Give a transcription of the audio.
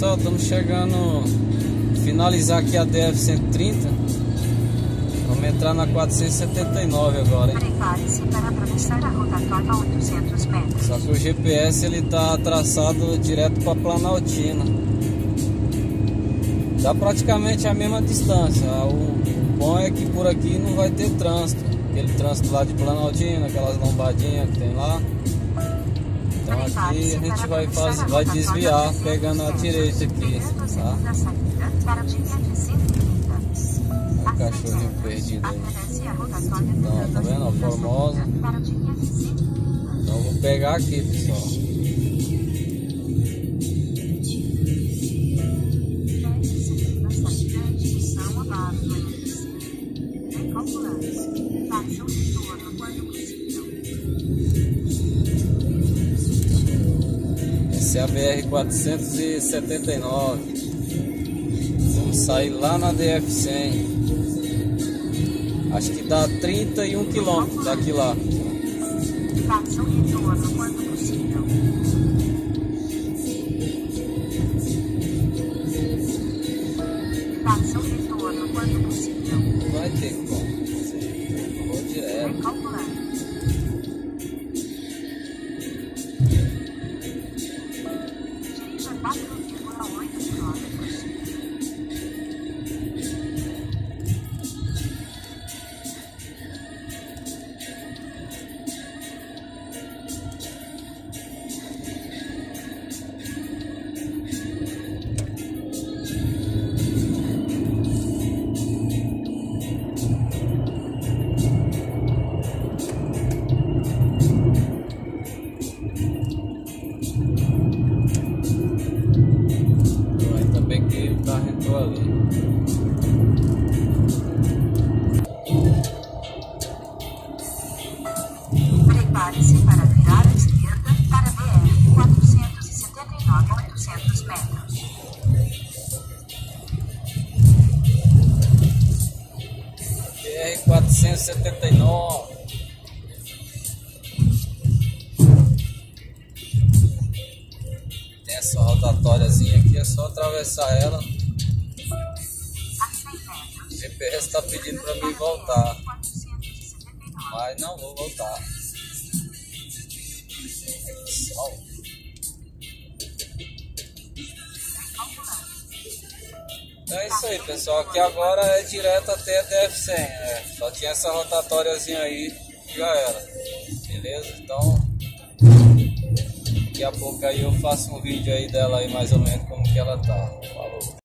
pessoal, estamos chegando finalizar aqui a DF 130. Vamos entrar na 479 agora, hein? Prepare-se para atravessar a rotatória a 800 metros. Só que o GPS ele tá traçado direto para Planaltina. Dá praticamente a mesma distância. O bom é que por aqui não vai ter trânsito. Aquele trânsito lá de Planaltina, aquelas lombadinhas que tem lá. Aqui a gente vai, fazer, vai desviar pegando a direita aqui, tá? Da saída para a linha de 130. O cachorrinho perdido aí. Não, tá vendo? Formosa. para a linha de 130. Então vou pegar aqui, pessoal. Desce na Essa é a BR 479. Vamos sair lá na DF 100. Acho que dá 31 quilômetros daqui lá. Faça o retorno quando possível. Faça o retorno quando possível. Vai ter como. Prepare-se para virar à esquerda para BR 479 a 800 metros. BR 479. Tem essa rotatóriazinha aqui, é só atravessar ela. GPS está pedindo para mim voltar, 479. mas não vou voltar. Sol. Então é isso aí, pessoal. Aqui agora é direto até a DF100. É. Só tinha essa rotatóriazinha aí já era. Beleza? Então, daqui a pouco aí eu faço um vídeo aí dela aí mais ou menos como que ela tá. Falou.